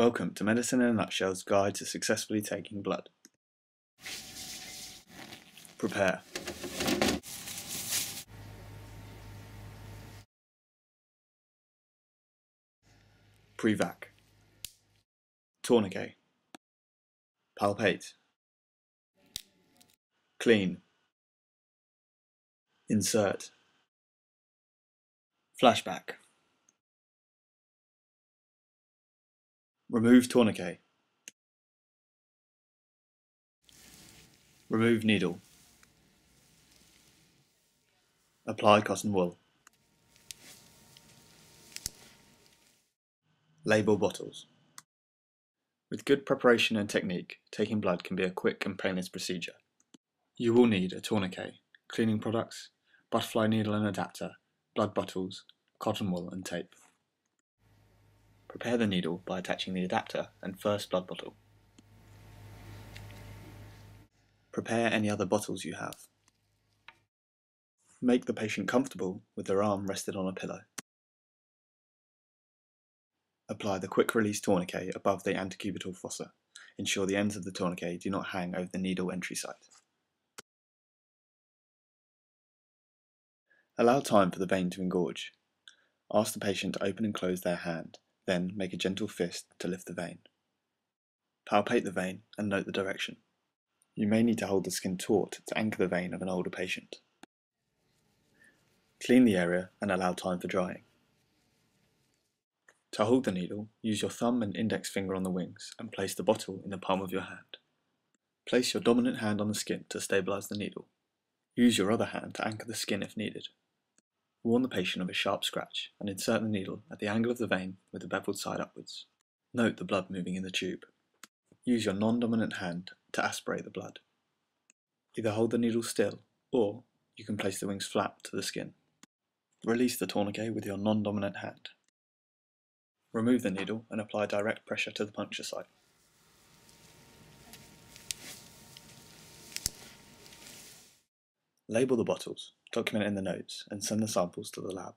Welcome to Medicine in a Nutshell's Guide to Successfully Taking Blood. Prepare. Prevac. Tourniquet. Palpate. Clean. Insert. Flashback. Remove tourniquet. Remove needle. Apply cotton wool. Label bottles. With good preparation and technique, taking blood can be a quick and painless procedure. You will need a tourniquet, cleaning products, butterfly needle and adapter, blood bottles, cotton wool and tape. Prepare the needle by attaching the adapter and first blood bottle. Prepare any other bottles you have. Make the patient comfortable with their arm rested on a pillow. Apply the quick release tourniquet above the antecubital fossa. Ensure the ends of the tourniquet do not hang over the needle entry site. Allow time for the vein to engorge. Ask the patient to open and close their hand then make a gentle fist to lift the vein. Palpate the vein and note the direction. You may need to hold the skin taut to anchor the vein of an older patient. Clean the area and allow time for drying. To hold the needle, use your thumb and index finger on the wings and place the bottle in the palm of your hand. Place your dominant hand on the skin to stabilize the needle. Use your other hand to anchor the skin if needed. Warn the patient of a sharp scratch and insert the needle at the angle of the vein with the beveled side upwards. Note the blood moving in the tube. Use your non-dominant hand to aspirate the blood. Either hold the needle still or you can place the wings flat to the skin. Release the tourniquet with your non-dominant hand. Remove the needle and apply direct pressure to the puncture site. Label the bottles, document in the notes, and send the samples to the lab.